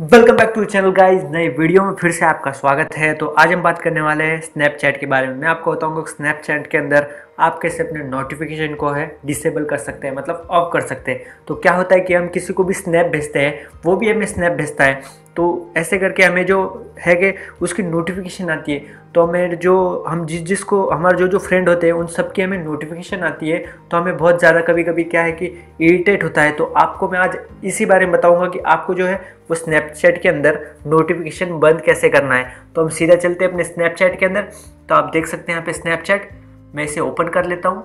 Welcome back to channel guys नए video में फिर से आपका स्वागत है। तो आज हम बात करने वाले हैं स्नैपचैट के बारे में। मैं आपको बताऊँगा स्नैपचैट के अंदर आप कैसे अपने नोटिफिकेशन को है डिसेबल कर सकते हैं मतलब ऑफ़ कर सकते हैं। तो क्या होता है कि हम किसी को भी स्नैप भेजते हैं, वो भी हमें स्नैप भेजता है। तो ऐसे करके हमें जो है कि उसकी नोटिफिकेशन आती है। तो हमें जो, हम जिस, जिसको, हमारे जो जो फ्रेंड होते हैं, उन सब की हमें नोटिफिकेशन आती है। तो हमें बहुत ज़्यादा कभी कभी क्या है कि इरीटेट होता है। तो आपको मैं आज इसी बारे में बताऊँगा कि आपको जो है, वो स्नैपचैट के अंदर नोटिफिकेशन बंद कैसे करना है। तो हम सीधा चलते हैं अपने स्नैपचैट के अंदर। तो आप देख सकते हैं यहाँ पे स्नैपचैट मैं इसे ओपन कर लेता हूँ।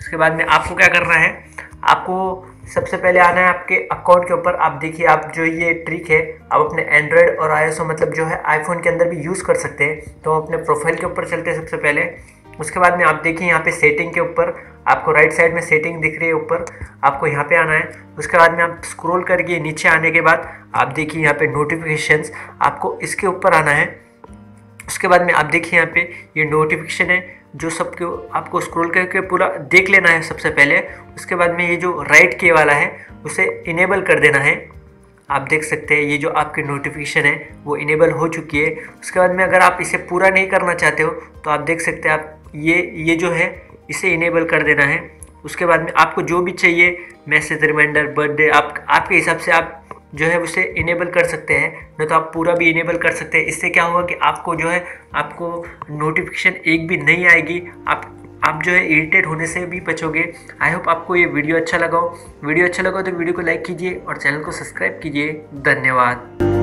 उसके बाद में आपको क्या करना है? आपको सबसे पहले आना है आपके अकाउंट के ऊपर। आप देखिए, आप जो ये ट्रिक है, आप अपने एंड्रॉयड और आई मतलब जो है आईफोन के अंदर भी यूज़ कर सकते हैं। तो हम अपने प्रोफ़ाइल के ऊपर चलते हैं सबसे पहले। उसके बाद में आप देखिए, यहाँ पे सेटिंग के ऊपर आपको राइट साइड में सेटिंग दिख रही है ऊपर। आपको यहाँ पे आना है। उसके बाद में आप स्क्रॉल करके नीचे आने के बाद आप देखिए, यहाँ पे नोटिफिकेशंस आपको इसके ऊपर आना है। उसके बाद में आप देखिए यहाँ पे ये नोटिफिकेशन है, जो सबके, आपको स्क्रॉल करके पूरा देख लेना है सबसे पहले। उसके बाद में ये जो राइट के वाला है, उसे इनेबल कर देना है। आप देख सकते हैं, ये जो आपकी नोटिफिकेशन है, वो इनेबल हो चुकी है। उसके बाद में अगर आप इसे पूरा नहीं करना चाहते हो तो आप देख सकते हैं, आप ये ये जो है, इसे इनेबल कर देना है। उसके बाद में आपको जो भी चाहिए मैसेज रिमाइंडर बर्थडे आप, आपके हिसाब से आप जो है उसे इनेबल कर सकते हैं, न तो आप पूरा भी इनेबल कर सकते हैं। इससे क्या होगा कि आपको जो है, आपको नोटिफिकेशन एक भी नहीं आएगी। आप आप जो है इरिटेट होने से भी बचोगे। आई होप आपको ये वीडियो अच्छा लगा हो। वीडियो अच्छा लगा हो तो वीडियो को लाइक कीजिए और चैनल को सब्सक्राइब कीजिए। धन्यवाद।